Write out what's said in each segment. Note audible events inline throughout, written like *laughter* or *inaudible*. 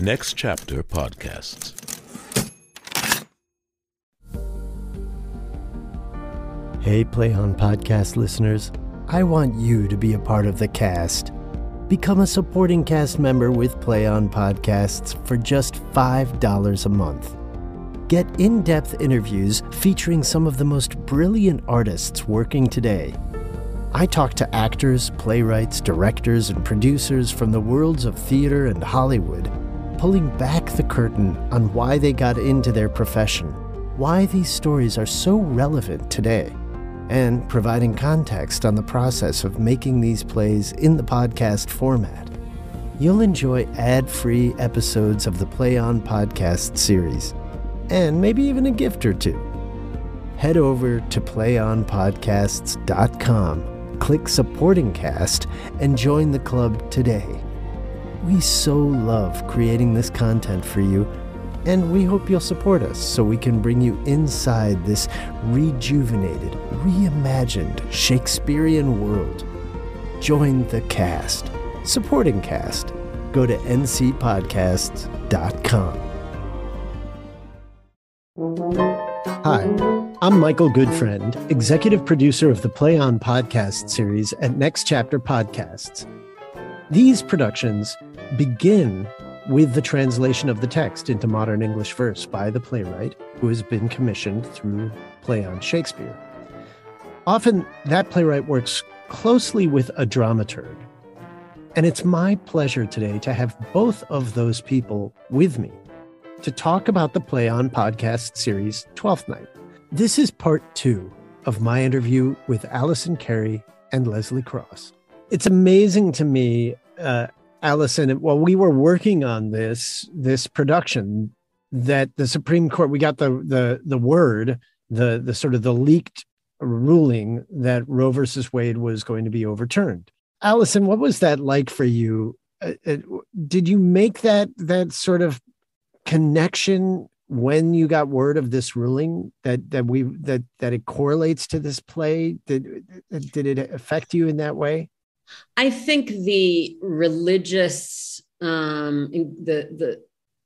Next Chapter Podcasts. Hey, Play On Podcast listeners. I want you to be a part of the cast. Become a supporting cast member with Play On Podcasts for just $5 a month. Get in depth interviews featuring some of the most brilliant artists working today. I talk to actors, playwrights, directors, and producers from the worlds of theater and Hollywood, pulling back the curtain on why they got into their profession, why these stories are so relevant today, and providing context on the process of making these plays in the podcast format. You'll enjoy ad free episodes of the Play On podcast series, and maybe even a gift or two. Head over to playonpodcasts.com click Supporting Cast and join the club today. We so love creating this content for you, and we hope you'll support us so we can bring you inside this rejuvenated, reimagined Shakespearean world. Join the cast. Supporting Cast. Go to ncpodcasts.com. Hi. I'm Michael Goodfriend, executive producer of the Play On podcast series at Next Chapter Podcasts. These productions begin with the translation of the text into modern English verse by the playwright who has been commissioned through Play On Shakespeare. Often, that playwright works closely with a dramaturg. And it's my pleasure today to have both of those people with me to talk about the Play On podcast series, Twelfth Night. This is part two of my interview with Alison Carey and Lezlie Cross. It's amazing to me, uh, Alison, while we were working on this this production, that the Supreme Court we got the the the word the the sort of the leaked ruling that Roe versus Wade was going to be overturned. Alison, what was that like for you? Uh, uh, did you make that that sort of connection when you got word of this ruling that that we that that it correlates to this play did did it affect you in that way i think the religious um the the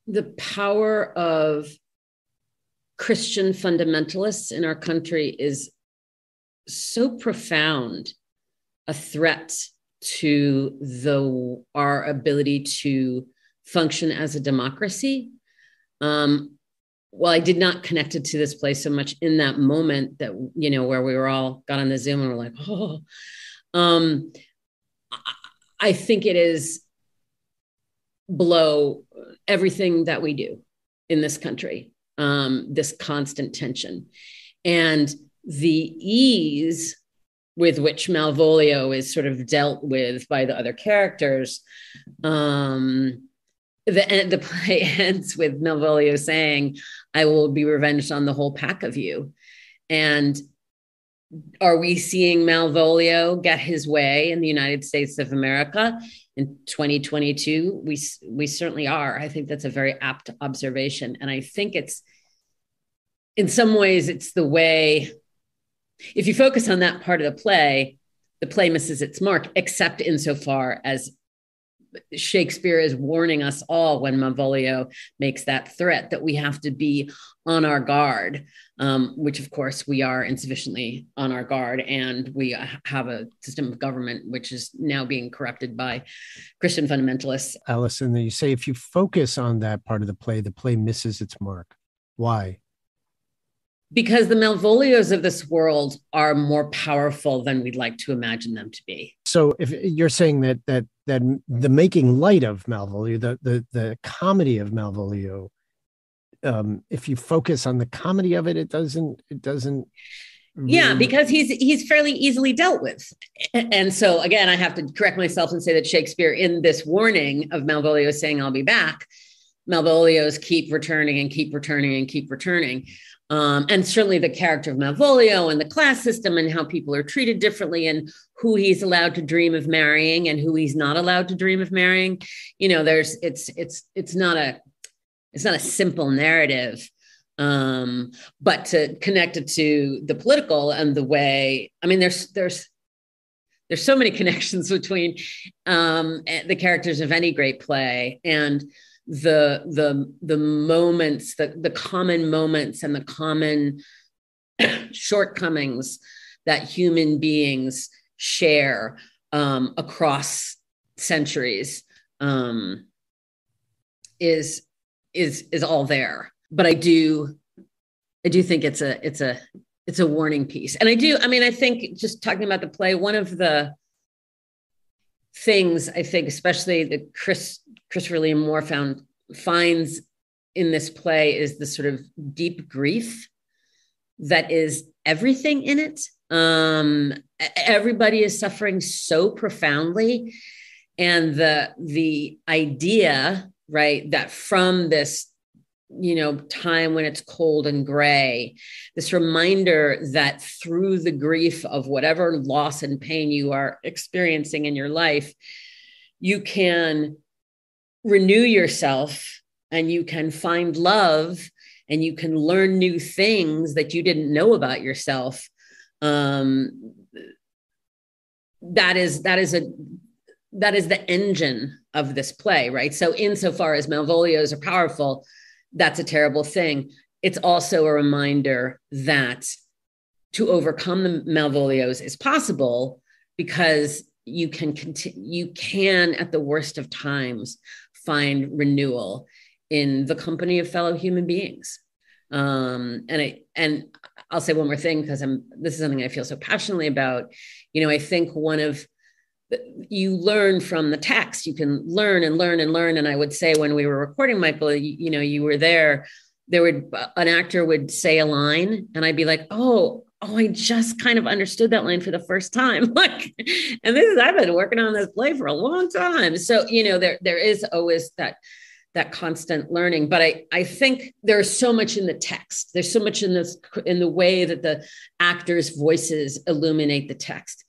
the power of christian fundamentalists in our country is so profound a threat to the our ability to function as a democracy. Um, well, I did not connect it to this place so much in that moment that, you know, where we were all got on the Zoom and we're like, *laughs* oh, um, I think it is below everything that we do in this country, um, this constant tension. And the ease with which Malvolio is sort of dealt with by the other characters um, the the play *laughs* ends with Malvolio saying, "I will be revenged on the whole pack of you," and are we seeing Malvolio get his way in the United States of America in 2022? We we certainly are. I think that's a very apt observation, and I think it's in some ways it's the way. If you focus on that part of the play, the play misses its mark, except insofar as Shakespeare is warning us all when Malvolio makes that threat that we have to be on our guard, um, which of course we are insufficiently on our guard. And we have a system of government which is now being corrupted by Christian fundamentalists. Alison, you say if you focus on that part of the play, the play misses its mark. Why? because the Malvolios of this world are more powerful than we'd like to imagine them to be. So if you're saying that that that the making light of Malvolio, the the the comedy of Malvolio, um, if you focus on the comedy of it, it doesn't it doesn't Really... Yeah, because he's he's fairly easily dealt with. And so again, I have to correct myself and say that Shakespeare in this warning of Malvolio saying I'll be back, Malvolios keep returning and keep returning and keep returning. Um, and certainly the character of Malvolio and the class system and how people are treated differently and who he's allowed to dream of marrying and who he's not allowed to dream of marrying. You know, there's it's it's it's not a it's not a simple narrative. Um, but to connect it to the political and the way, I mean, there's there's there's so many *laughs* connections between um, the characters of any great play and the the the moments the the common moments and the common *clears throat* shortcomings that human beings share um, across centuries um, is is is all there but i do i do think it's a it's a it's a warning piece and i do i mean i think just talking about the play one of the things I think, especially that Chris Christopher Liam Moore found finds in this play is the sort of deep grief that is everything in it. Um, everybody is suffering so profoundly, and the the idea, right, that from this you know time when it's cold and gray this reminder that through the grief of whatever loss and pain you are experiencing in your life you can renew yourself and you can find love and you can learn new things that you didn't know about yourself um, that is that is a that is the engine of this play right so insofar as malvolios are powerful that's a terrible thing. It's also a reminder that to overcome the Malvolios is possible because you can continue, you can at the worst of times find renewal in the company of fellow human beings. Um, and I and I'll say one more thing because I'm this is something I feel so passionately about. You know, I think one of you learn from the text. You can learn and learn and learn. And i would say when we were recording michael you, you, know you were there there would an actor would say a line and i'd be like oh oh i just kind of understood that line for the first time. *laughs* Like and this is i've been working on this play for a long time. So you know there there is always that that constant learning. But i i think there's so much in the text. There's so much in this in the way that the actors voices illuminate the text.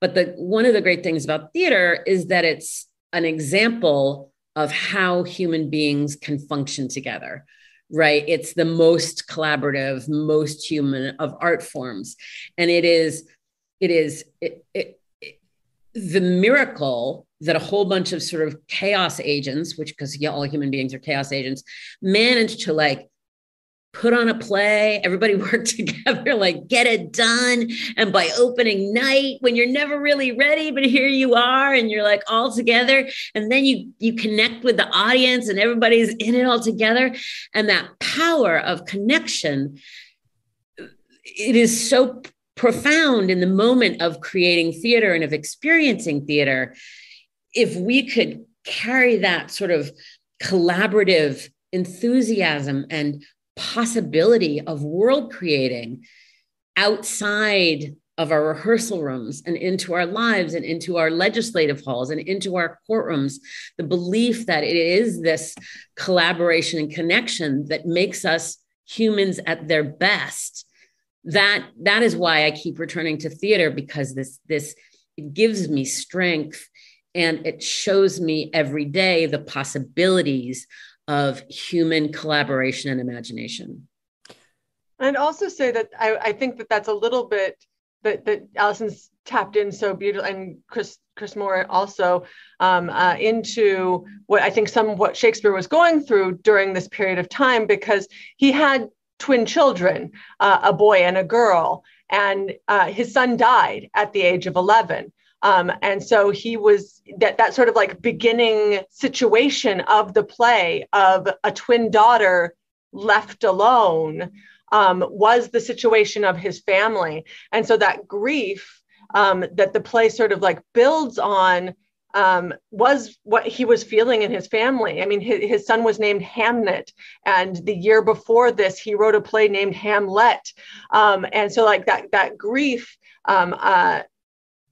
But the one of the great things about theater is that it's an example of how human beings can function together right? It's the most collaborative most human of art forms. And it is it is it, it, the miracle that a whole bunch of sort of chaos agents which because yeah, all human beings are chaos agents manage to like put on a play, everybody *laughs* work together, like get it done. And by opening night, when you're never really ready, but here you are and you're like all together. And then you you connect with the audience and everybody's in it all together. And that power of connection, it is so profound in the moment of creating theater and of experiencing theater. If we could carry that sort of collaborative enthusiasm and possibility of world creating outside of our rehearsal rooms and into our lives and into our legislative halls and into our courtrooms the belief that it is this collaboration and connection that makes us humans at their best that that is why i keep returning to theater because this this it gives me strength and it shows me every day the possibilities of human collaboration and imagination. And also say that I, I think that that's a little bit that that Alison's tapped in so beautifully, and Chris Chris Moore also um, uh, into what I think some what Shakespeare was going through during this period of time because he had twin children, uh, a boy and a girl, and uh, his son died at the age of eleven. Um, and so he was that that sort of like beginning situation of the play of a twin daughter left alone um, was the situation of his family. And so that grief um, that the play sort of like builds on um, was what he was feeling in his family. I mean, his, his, son was named Hamnet, and the year before this, he wrote a play named Hamlet. Um, and so, like that that grief um, uh,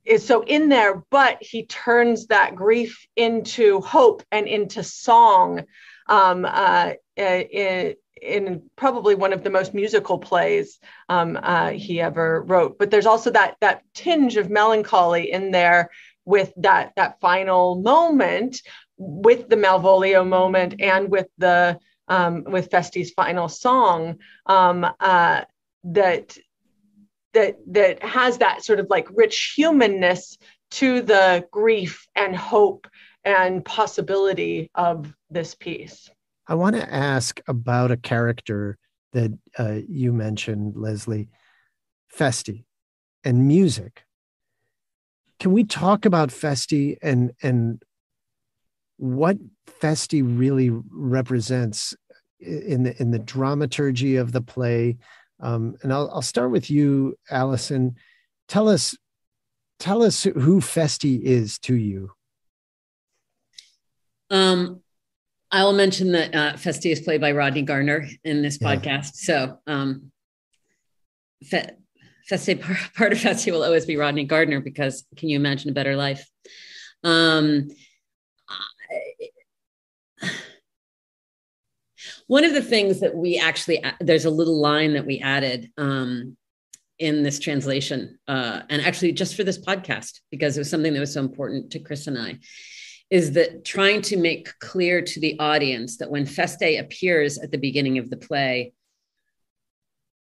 is so in there, but he turns that grief into hope and into song um, uh, in, in, probably one of the most musical plays um, uh, he ever wrote. But there's also that that tinge of melancholy in there with that that final moment, with the Malvolio moment, and with the um, with Feste's final song um, uh, that that that has that sort of like rich humanness to the grief and hope and possibility of this piece. I want to ask about a character that uh, you mentioned, Lezlie, Feste, and music. Can we talk about Feste and and what Feste really represents in the in the dramaturgy of the play? Um, and I'll, I'll start with you, Alison. Tell us tell us who Feste is to you. Um, I'll mention that uh, Feste is played by Rodney Gardiner in this yeah. podcast. So, um, Fe- Feste, *laughs* part of Feste will always be Rodney Gardiner because can you imagine a better life? Um, I, one of the things that we actually, there's a little line that we added um, in this translation, uh, and actually just for this podcast, because it was something that was so important to Chris and I is that trying to make clear to the audience that when Feste appears at the beginning of the play,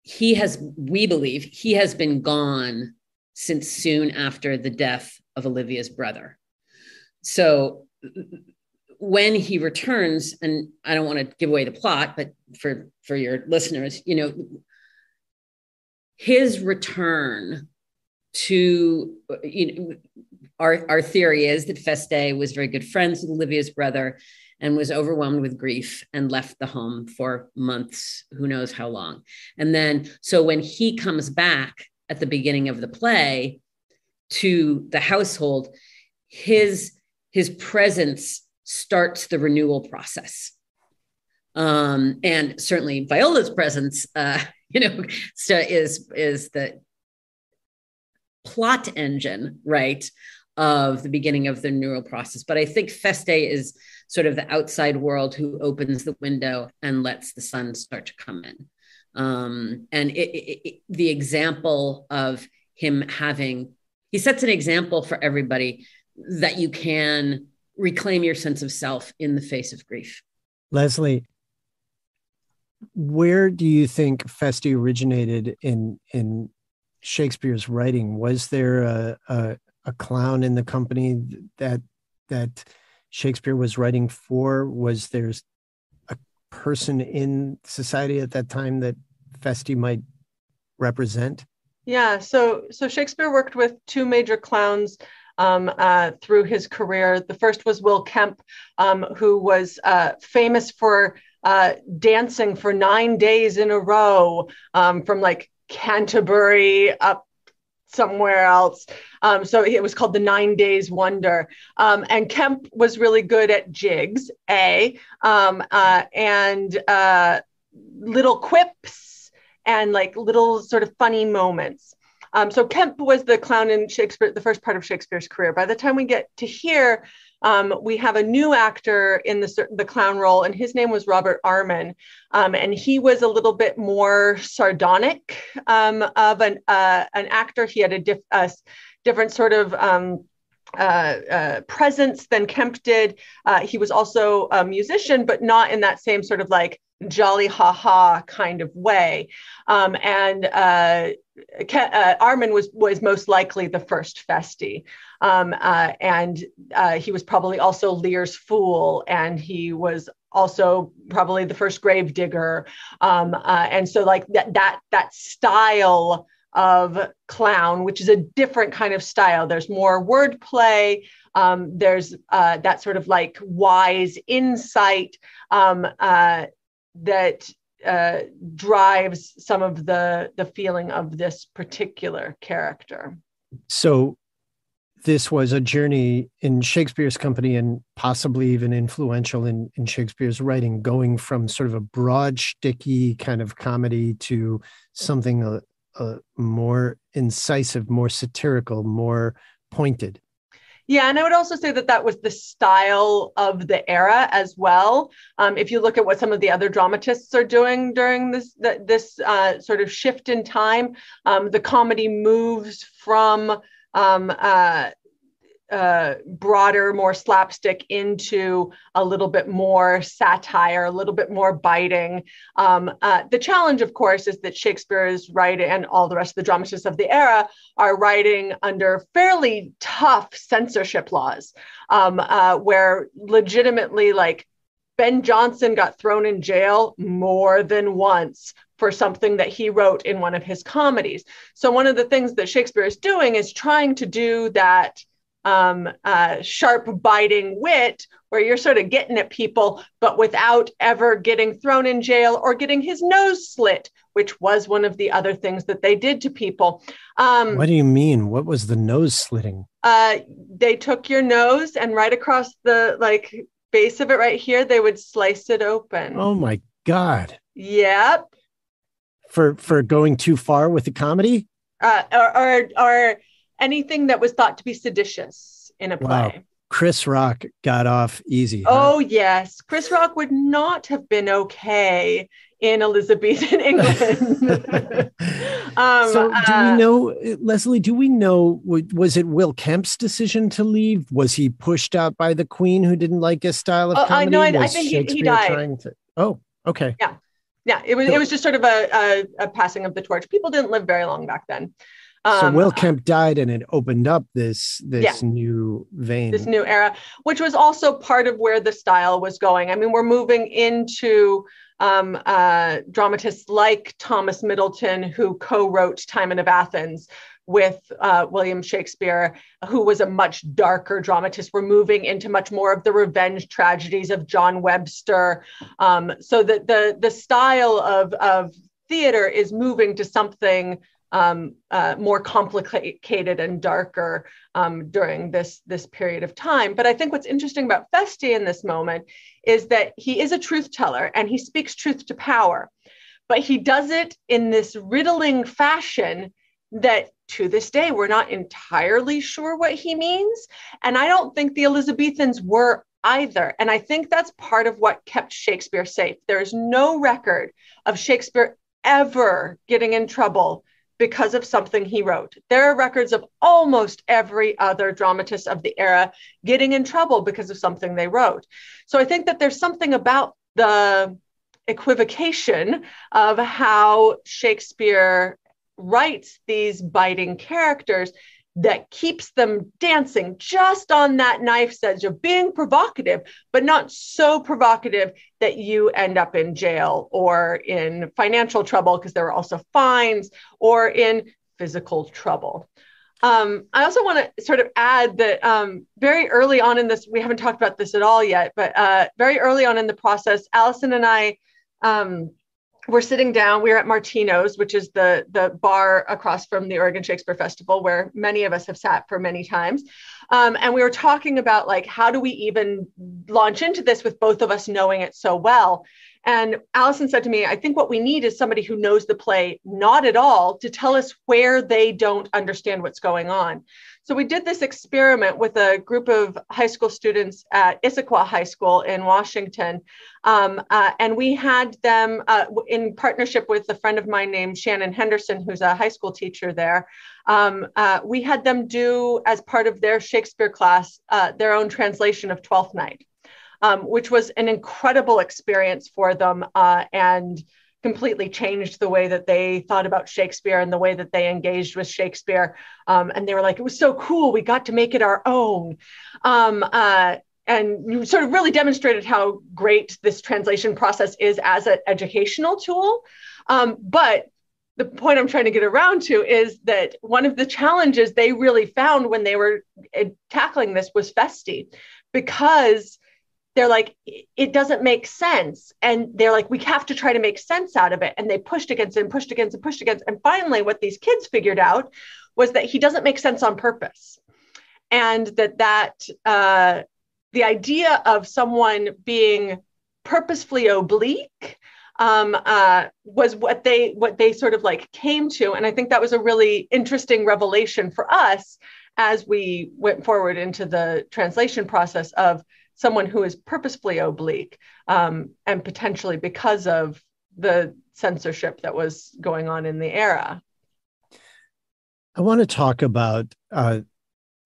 he has, we believe, he has been gone since soon after the death of Olivia's brother. So when he returns, and I don't want to give away the plot, but for for your listeners, you know, his return to you know our, our theory is that Feste was very good friends with Olivia's brother and was overwhelmed with grief and left the home for months, who knows how long. And then, so when he comes back at the beginning of the play to the household, his, his presence starts the renewal process. Um, and certainly Viola's presence, uh, *laughs* you know, is, is the plot engine, right, of the beginning of the neural process. But I think Feste is sort of the outside world who opens the window and lets the sun start to come in. Um, and it, it, it, the example of him having, he sets an example for everybody that you can reclaim your sense of self in the face of grief. Lezlie, where do you think Feste originated in in Shakespeare's writing? Was there a, a, a clown in the company that that Shakespeare was writing for? Was there a person in society at that time that Feste might represent? Yeah, so so Shakespeare worked with two major clowns um, uh, through his career. The first was Will Kemp, um, who was uh, famous for uh, dancing for nine days in a row um, from like Canterbury up somewhere else. Um, so it was called the Nine Days Wonder. Um, and Kemp was really good at jigs, A, um, uh, and uh, little quips and like little sort of funny moments. Um, so Kemp was the clown in Shakespeare, the first part of Shakespeare's career. By the time we get to here, um, we have a new actor in the, the clown role, and his name was Robert Armin. Um, and he was a little bit more sardonic um, of an, uh, an actor. He had a diff, uh, different sort of um, uh, uh, presence than Kemp did. Uh, he was also a musician, but not in that same sort of like jolly ha ha kind of way. Um, and uh, uh, Armin was was most likely the first Feste, um, uh, and uh, he was probably also Lear's fool, and he was also probably the first grave digger, um, uh, and so like that that that style of clown, which is a different kind of style. There's more wordplay. Um, there's uh, that sort of like wise insight um, uh, that uh, drives some of the the feeling of this particular character. So this was a journey in Shakespeare's company and possibly even influential in, in Shakespeare's writing, going from sort of a broad, sticky kind of comedy to something a, a more incisive, more satirical, more pointed. Yeah, and I would also say that that was the style of the era as well. Um, if you look at what some of the other dramatists are doing during this this uh, sort of shift in time, um, the comedy moves from um, uh, uh, broader, more slapstick into a little bit more satire, a little bit more biting. Um, uh, the challenge, of course, is that Shakespeare is writing, and all the rest of the dramatists of the era are writing under fairly tough censorship laws, um, uh, where legitimately, like, Ben Jonson got thrown in jail more than once for something that he wrote in one of his comedies. So, one of the things that Shakespeare is doing is trying to do that um, uh, sharp, biting wit where you're sort of getting at people, but without ever getting thrown in jail or getting his nose slit, which was one of the other things that they did to people. Um, what do you mean? What was the nose slitting? Uh, they took your nose and right across the like base of it right here, they would slice it open. Oh my god! Yep. For for going too far with the comedy. Uh, or, or or anything that was thought to be seditious in a play. Wow. Chris Rock got off easy. Huh? Oh, yes. Chris Rock would not have been okay in Elizabethan *laughs* England. *laughs* um, so, do uh, we know, Lezlie? Do we know was it Will Kemp's decision to leave? Was he pushed out by the Queen, who didn't like his style of oh, comedy? No, I, I think he, he, died. To, oh, okay. Yeah, yeah. It was it was just sort of a, a, a passing of the torch. People didn't live very long back then. Um, so Will Kemp died, and it opened up this this yeah, new vein, this new era, which was also part of where the style was going. I mean, we're moving into um, uh, dramatists like Thomas Middleton, who co-wrote Timon of Athens with uh, William Shakespeare, who was a much darker dramatist. We're moving into much more of the revenge tragedies of John Webster. Um, so that the the style of of theater is moving to something um, uh, more complicated and darker um, during this this period of time. But I think what's interesting about Feste in this moment is that he is a truth teller and he speaks truth to power, but he does it in this riddling fashion that to this day we're not entirely sure what he means. And I don't think the Elizabethans were either. And I think that's part of what kept Shakespeare safe. There is no record of Shakespeare ever getting in trouble because of something he wrote. There are records of almost every other dramatist of the era getting in trouble because of something they wrote. So I think that there's something about the equivocation of how Shakespeare writes these biting characters that keeps them dancing just on that knife's edge of being provocative, but not so provocative that you end up in jail or in financial trouble because there are also fines or in physical trouble. Um, I also want to sort of add that um, very early on in this, we haven't talked about this at all yet, but uh, very early on in the process, Alison and I um, we're sitting down we're at martino's which is the the bar across from the oregon shakespeare festival where many of us have sat for many times. Um, and we were talking about like how do we even launch into this with both of us knowing it so well and alison said to me i think what we need is somebody who knows the play not at all to tell us where they don't understand what's going on so we did this experiment with a group of high school students at Issaquah High School in Washington. Um, uh, and we had them uh, in partnership with a friend of mine named Shannon Henderson, who's a high school teacher there. Um, uh, we had them do, as part of their Shakespeare class, uh, their own translation of Twelfth Night, um, which was an incredible experience for them. Uh, and completely changed the way that they thought about Shakespeare and the way that they engaged with Shakespeare. Um, and they were like, it was so cool. We got to make it our own. Um, uh, and you sort of really demonstrated how great this translation process is as an educational tool. Um, but the point I'm trying to get around to is that one of the challenges they really found when they were uh, tackling this was Feste, because they're like it doesn't make sense. And they're like we have to try to make sense out of it. And they pushed against it and pushed against and pushed against and finally what these kids figured out was that he doesn't make sense on purpose. And that that uh, the idea of someone being purposefully oblique um, uh, was what they what they sort of like came to. And i think that was a really interesting revelation for us as we went forward into the translation process of someone who is purposefully oblique um, and potentially because of the censorship that was going on in the era. I want to talk about uh,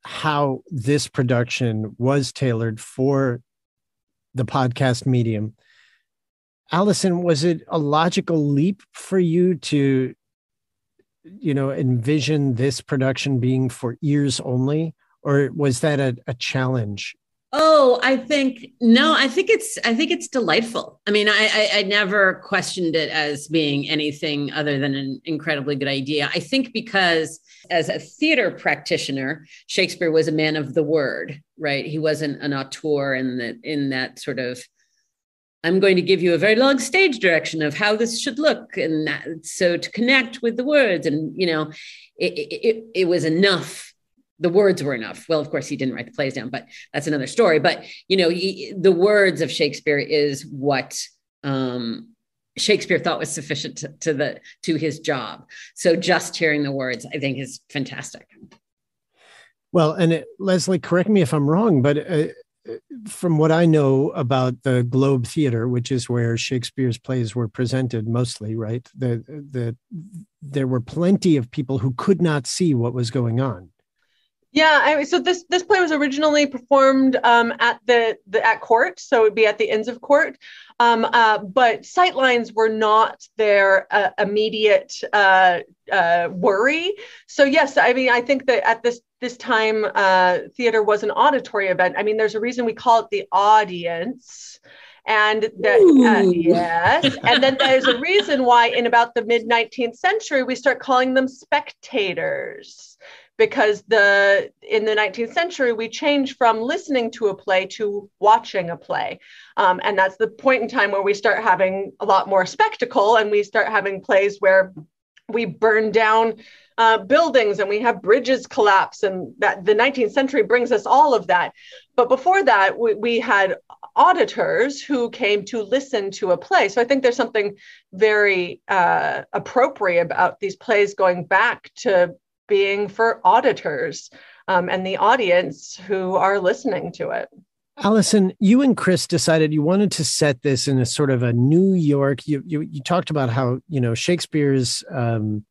how this production was tailored for the podcast medium. Alison, was it a logical leap for you to, you know, envision this production being for ears only, or was that a, a challenge Oh, I think no. I think it's I think it's delightful. I mean, I, I, I never questioned it as being anything other than an incredibly good idea. I think because as a theater practitioner, Shakespeare was a man of the word, right? He wasn't an auteur in that in that sort of. I'm going to give you a very long stage direction of how this should look, and that, so to connect with the words, and you know, it, it, it was enough the words were enough. Well, of course, he didn't write the plays down, but that's another story. But you know, he, the words of Shakespeare is what um, Shakespeare thought was sufficient to, to, the to his job. So just hearing the words, I think, is fantastic. Well, and it, Lezlie, correct me if I'm wrong, but uh, from what I know about the Globe Theater, which is where Shakespeare's plays were presented mostly, right? The the there were plenty of people who could not see what was going on yeah, I, so this this play was originally performed um, at the, the at court, so it would be at the Inns of Court, um, uh, but sightlines were not their uh, immediate uh, uh, worry. So yes, I mean I think that at this this time uh, theater was an auditory event. I mean, there's a reason we call it the audience and that uh, yes and then there's a reason why in about the mid 19th century we start calling them spectators because the in the 19th century we change from listening to a play to watching a play. Um, and that's the point in time where we start having a lot more spectacle and we start having plays where we burn down uh, buildings and we have bridges collapse and that the 19th century brings us all of that. But before that we, we had auditors who came to listen to a play. So i think there's something very uh, appropriate about these plays going back to being for auditors um, and the audience who are listening to it. Alison, you and Chris decided you wanted to set this in a sort of a New York. You you, you talked about how you know Shakespeare's um,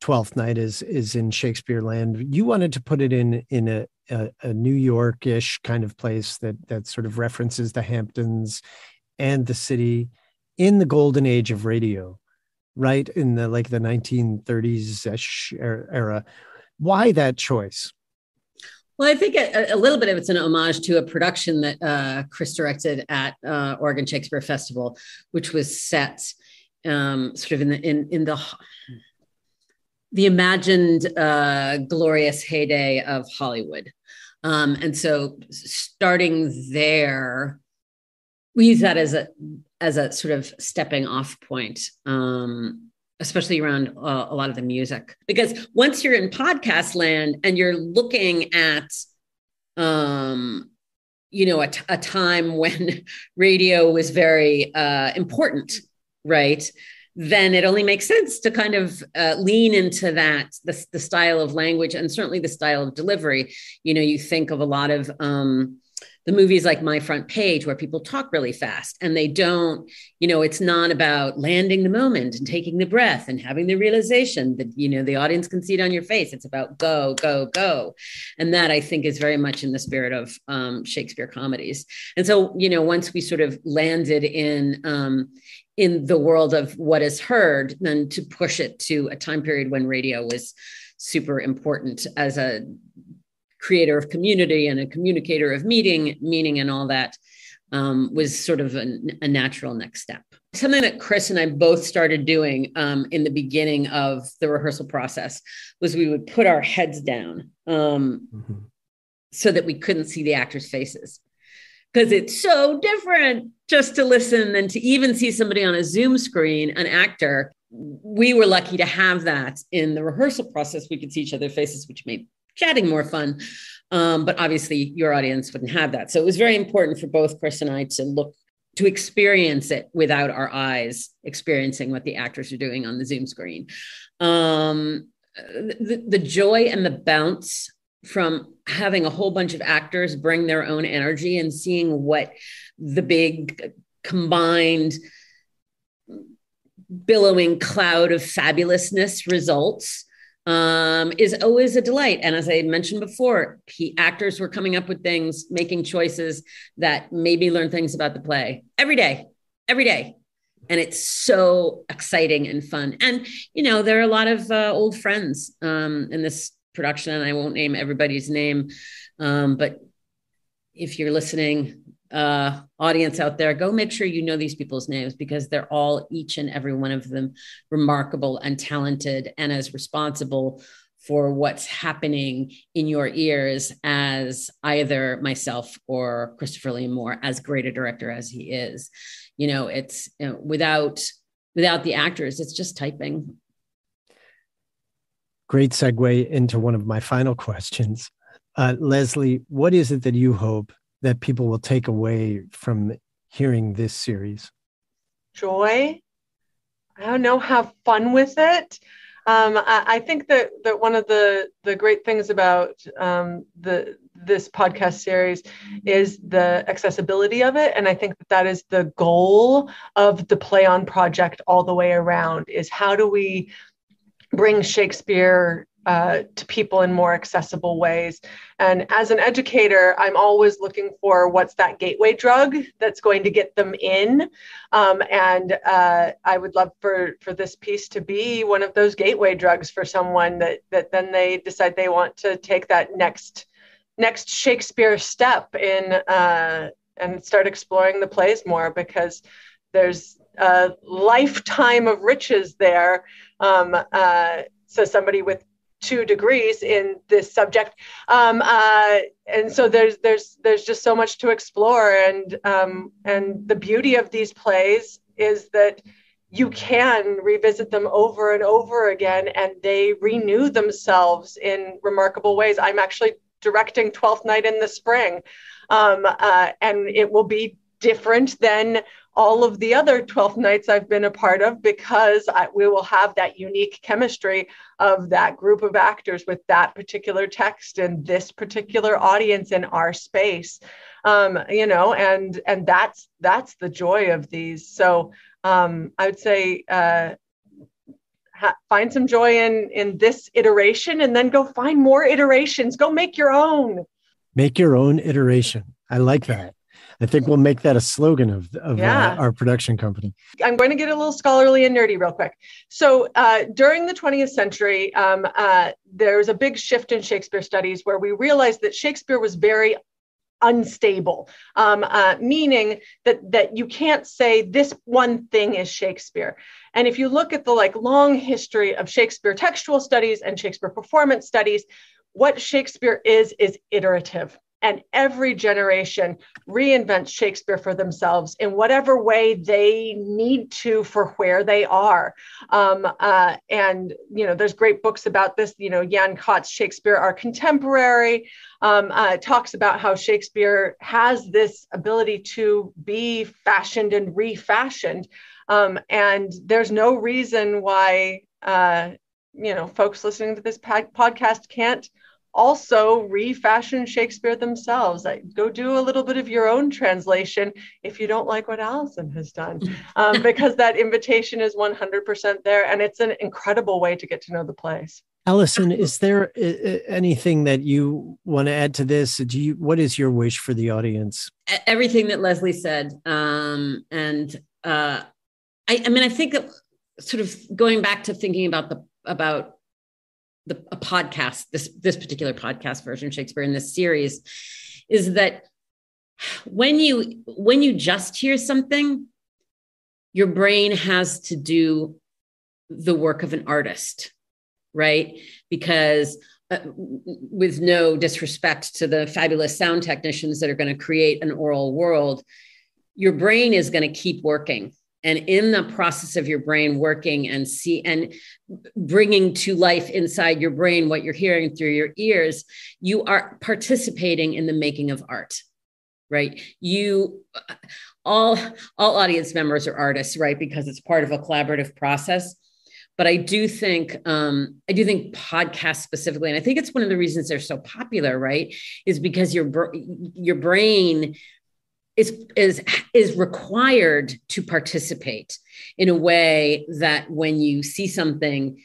Twelfth Night is is in Shakespeare Land. You wanted to put it in in a, a, a New Yorkish kind of place that that sort of references the Hamptons and the city in the golden age of radio right in the like the 1930s era. Why that choice? Well, I think a, a, little bit of it's an homage to a production that uh, Chris directed at uh, Oregon Shakespeare Festival, which was set um, sort of in the in in the the imagined uh, glorious heyday of Hollywood, um, and so starting there, we use that as a as a sort of stepping off point um, especially around uh, a lot of the music. Because once you're in podcast land and you're looking at um, you know a, t- a time when *laughs* radio was very uh, important right? Then it only makes sense to kind of uh, lean into that the, the style of language and certainly the style of delivery. You know you think of a lot of um, the movies like my front page where people talk really fast and they don't you know it's not about landing the moment and taking the breath and having the realization that you know the audience can see it on your face. It's about go go go. And that i think is very much in the spirit of um, shakespeare comedies. And so you know once we sort of landed in um, in the world of what is heard then to push it to a time period when radio was super important as a creator of community and a communicator of meeting, meaning and all that um, was sort of a, a, natural next step. Something that Chris and I both started doing um, in the beginning of the rehearsal process was we would put our heads down um, mm-hmm. so that we couldn't see the actors' faces. Because it's so different just to listen than to even see somebody on a Zoom screen, an actor. We were lucky to have that in the rehearsal process. We could see each other's faces, which made chatting more fun. Um, but obviously, your audience wouldn't have that. So it was very important for both Chris and I to look to experience it without our eyes experiencing what the actors are doing on the Zoom screen. Um, the, the joy and the bounce from having a whole bunch of actors bring their own energy and seeing what the big combined billowing cloud of fabulousness results um, is always a delight. And as I mentioned before, he, actors were coming up with things, making choices that made me learn things about the play every day, every day. And it's so exciting and fun. And, you know, there are a lot of uh, old friends um, in this production, and I won't name everybody's name. Um, but if you're listening, uh, audience out there, go make sure you know these people's names because they're all, each and every one of them, remarkable and talented and as responsible for what's happening in your ears as either myself or Christopher Lee Moore, as great a director as he is. You know, it's you know, without without the actors, it's just typing. Great segue into one of my final questions. Uh, Lezlie, what is it that you hope that people will take away from hearing this series? Joy. I don't know, have fun with it. Um, I, I, think that that one of the the great things about um, the this podcast series is the accessibility of it, and I think that that is the goal of the Play On project all the way around. Is how do we bring Shakespeare uh, to people in more accessible ways. And as an educator, I'm always looking for what's that gateway drug that's going to get them in. Um, and uh, I would love for for this piece to be one of those gateway drugs for someone that that then they decide they want to take that next next Shakespeare step in uh, and start exploring the plays more because there's a lifetime of riches there. Um, uh, so somebody with two degrees in this subject. Um, uh, and so there's there's there's just so much to explore. And um, and the beauty of these plays is that you can revisit them over and over again and they renew themselves in remarkable ways. I'm actually directing 12th night in the spring. Um, uh, and it will be different than all of the other 12th nights I've been a part of because I, we will have that unique chemistry of that group of actors with that particular text and this particular audience in our space. Um, you know, and and that's that's the joy of these. So um, I would say uh, ha- find some joy in in this iteration, and then go find more iterations. Go make your own. Make your own iteration. I like that. I think we'll make that a slogan of, of uh, yeah. uh, our production company. I'm going to get a little scholarly and nerdy real quick. So uh, during the 20th century, um, uh, there was a big shift in Shakespeare studies where we realized that Shakespeare was very unstable um, uh, meaning that that you can't say this one thing is shakespeare and if you look at the like long history of shakespeare textual studies and shakespeare performance studies what shakespeare is is iterative and every generation reinvents Shakespeare for themselves in whatever way they need to for where they are. Um, uh, and, you know, there's great books about this. You know, Jan Kott's Shakespeare, Our Contemporary, um, uh, talks about how Shakespeare has this ability to be fashioned and refashioned. Um, and there's no reason why, uh, you know, folks listening to this podcast can't also refashion Shakespeare themselves. Like, go do a little bit of your own translation if you don't like what Alison has done, um, *laughs* because that invitation is 100% there. And it's an incredible way to get to know the place. Alison, is there anything that you want to add to this? Do you, what is your wish for the audience? Everything that Lezlie said. Um, and uh, I, I mean, I think that sort of going back to thinking about the, about the a podcast, this this particular podcast version, of Shakespeare in this series, is that when you when you just hear something, your brain has to do the work of an artist, right? Because uh, with no disrespect to the fabulous sound technicians that are going to create an oral world, your brain is going to keep working and in the process of your brain working and see and bringing to life inside your brain what you're hearing through your ears you are participating in the making of art right? You all all audience members are artists right? Because it's part of a collaborative process. But i do think um, i do think podcasts specifically and i think it's one of the reasons they're so popular right? Is because your your brain is is is required to participate in a way that when you see something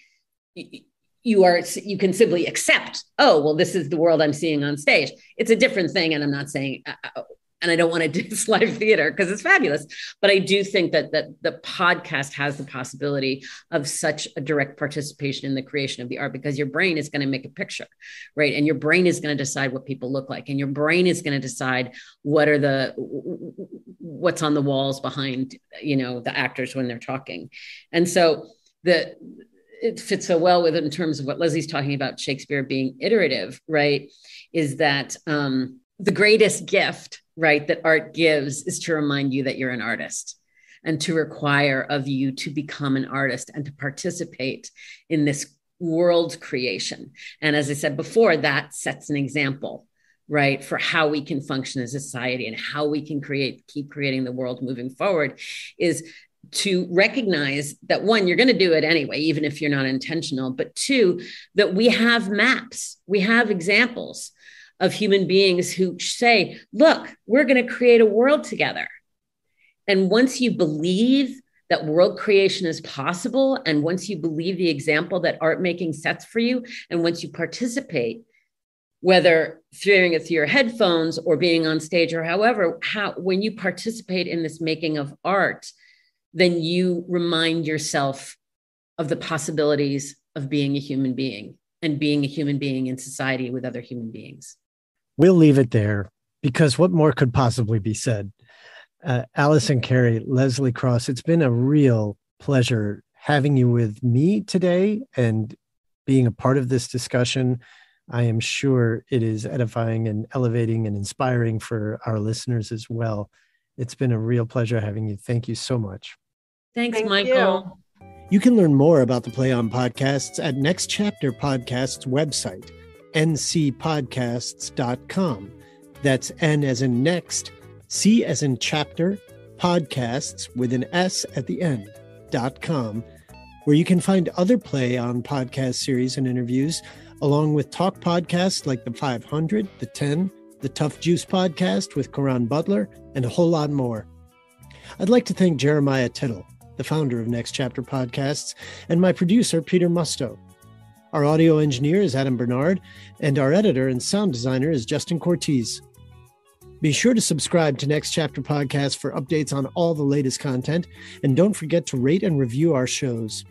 you are you can simply accept oh well this is the world i'm seeing on stage. It's a different thing and i'm not saying uh, uh and I don't want to *laughs* diss live theater because it's fabulous. But I do think that that the podcast has the possibility of such a direct participation in the creation of the art because your brain is going to make a picture, right? And your brain is going to decide what people look like, and your brain is going to decide what are the what's on the walls behind you know the actors when they're talking, and so the it fits so well with it in terms of what Lezlie's talking about Shakespeare being iterative, right? Is that um, the greatest gift right, that art gives is to remind you that you're an artist and to require of you to become an artist and to participate in this world creation. And as I said before, that sets an example, right, for how we can function as a society and how we can create, keep creating the world moving forward is to recognize that one, you're going to do it anyway, even if you're not intentional, but two, that we have maps, we have examples of human beings who say, look, we're going to create a world together. And once you believe that world creation is possible, and once you believe the example that art making sets for you, and once you participate, whether hearing it through your headphones or being on stage or however, how when you participate in this making of art, then you remind yourself of the possibilities of being a human being and being a human being in society with other human beings. We'll leave it there because what more could possibly be said? Uh, Alison Carey, Lezlie Cross, it's been a real pleasure having you with me today and being a part of this discussion. I am sure it is edifying and elevating and inspiring for our listeners as well. It's been a real pleasure having you. Thank you so much. Thanks, Thank Michael. You. you can learn more about the Play On podcasts at Next Chapter Podcast's website ncpodcasts.com. That's N as in next, C as in chapter, podcasts with an S at the end, dot com, where you can find other play on podcast series and interviews, along with talk podcasts like the 500, the 10, the Tough Juice podcast with Karan Butler, and a whole lot more. I'd like to thank Jeremiah Tittle, the founder of Next Chapter Podcasts, and my producer, Peter Musto. Our audio engineer is Adam Bernard, and our editor and sound designer is Justin Cortez. Be sure to subscribe to Next Chapter Podcast for updates on all the latest content, and don't forget to rate and review our shows.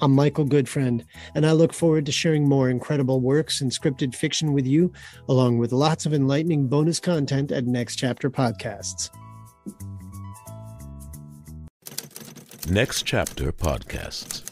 I'm Michael Goodfriend, and I look forward to sharing more incredible works and scripted fiction with you, along with lots of enlightening bonus content at Next Chapter Podcasts. Next Chapter Podcasts.